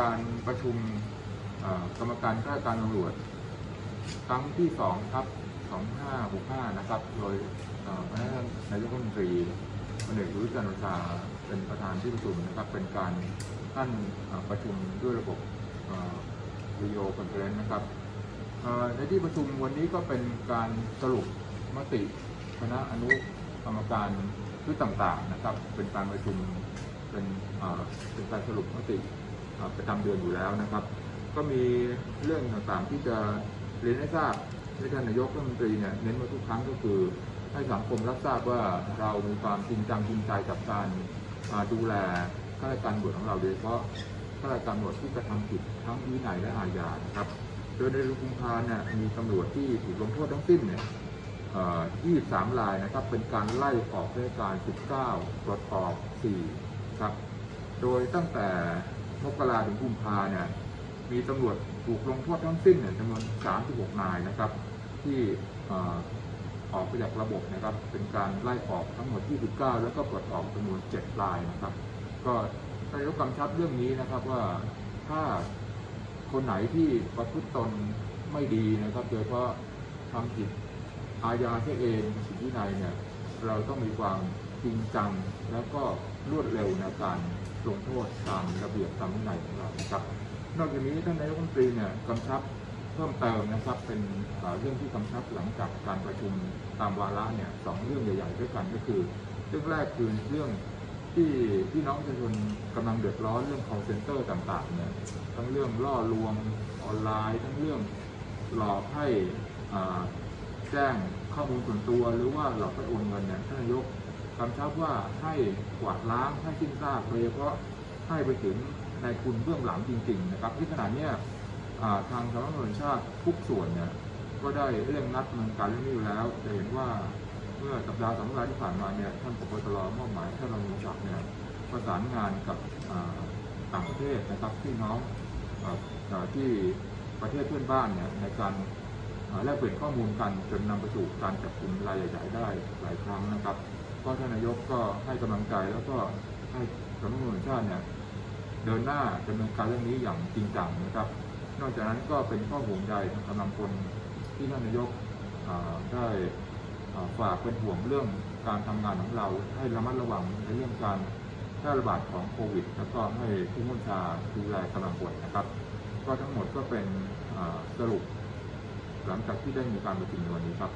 การประชุมกรรมการข้าราชการตำรวจครั้งที่สองครับ2565นะครับ โดย ฯพณฯ นายกรัฐมนตรีพลเอกประยุทธ์จันทร์โอชาเป็นประธานที่ประชุมนะครับ เป็นการท่านประชุมด้วยระบบ video conference นะครับในที่ประชุมวันนี้ก็เป็นการสรุปมติคณะอนุกรรมการชุดต่างๆนะครับ เป็นการประชุมเป็นเป็นการสรุปมติ ประจำเดือนอยู่แล้วนะครับ ก็มีเรื่องต่างๆที่จะเรียนให้ทราบที่ท่านนายกรัฐมนตรีเนี่ยเน้นมาทุกครั้งก็คือ ให้สังคมรับทราบว่าเรามีความจริงจังจริงใจกับการดูแลข้าราชการตำรวจของเราโดยเฉพาะข้าราชการตำรวจที่กระทำผิดทั้งวินัยและอาญานะครับ โดยในเดือนกุมภาพันเนี่ยมีตำรวจที่ถูกลงโทษทั้งสิ้นเนี่ย23รายนะครับ เป็นการไล่ออกราชการ 19 ปลดออก 4 ครับ โดยตั้งแต่ กราถึงกุมภาเนี่ยมีตำรวจถูกลงโทษทั้งสิ้นเนี่ยจำนวน 36 นายนะครับ ที่ออออกไปจากระบบนะครับ เป็นการไล่ออกทั้งหมด 29 แล้วก็ปลดออกจำนวน 7 รายนะครับ ก็นายกกำชับเรื่องนี้นะครับว่าถ้าคนไหนที่ประพฤติตนไม่ดีนะครับโดยเฉพาะทำผิดอาญาเสียเองผิดวินัยเนี่ยเราต้องมีความ จริงจัง แล้วก็รวดเร็วในการลงโทษตามระเบียบตามวินัยของเราครับ นอกจากนี้ท่านนายกรัฐมนตรีเนี่ยกำชับเพิ่มเติมนะครับเป็นเรื่องที่กำชับหลังจากการประชุมตามวาระเนี่ยสองเรื่องใหญ่ ๆ ด้วยกันก็คือ เรื่องแรกคือเรื่องที่พี่น้องประชาชนกำลังเดือดร้อนเรื่อง call center ต่างๆเนี่ยทั้งเรื่องล่อลวงออนไลน์ ทั้งเรื่องหลอกให้อ่าแจ้งข้อมูลส่วนตัว หรือว่าหลอกให้โอนเงินเนี่ยท่านนายก กำชับว่าให้กวาดล้างให้สิ้นซากโดยเฉพาะให้ไปถึงในายทุนเบื้องหลังจริง ๆ นะครับ ที่ขณะเนี้ยทางสำนักงานตำรวจแห่งชาติทุกส่วนเนี่ยก็ได้เรื่องรัดดำเนินการเรื่องนี้อยู่แล้วจะเห็นว่าเมื่อสัปดาห์สองสัปดาห์ที่ผ่านมาเนี่ยท่านผบตรมอบหมายให้ท่านรองผู้จักเนี่ยประสานงานกับต่างประเทศนะครับพี่น้องอที่ประเทศเพื่อนบ้านเนี่ยในการแลกเปลี่ยนข้อมูลกันจนนำไปสู่การจับกลุ่มรายใหญ่ๆได้หลายครั้งนะครับ ก็ท่านนายกก็ให้กำลังใจแล้วก็ให้สำนักงานชาติเนี่ยเดินหน้าดำเนินการเรื่องนี้อย่างจริงจังนะครับ นอกจากนั้นก็เป็นข้อห่วงใยทางกำลังพลที่ท่านนายกได้ฝากเป็นห่วงเรื่องการทำงานของเราให้ระมัดระวังในเรื่องการแพร่ระบาดของโควิด แล้วก็ให้ผู้บัญชาดูแลกำลังพลนะครับ ก็ทั้งหมดก็เป็นสรุป หลังจากที่ได้มีการประชุมในวันนี้ครับ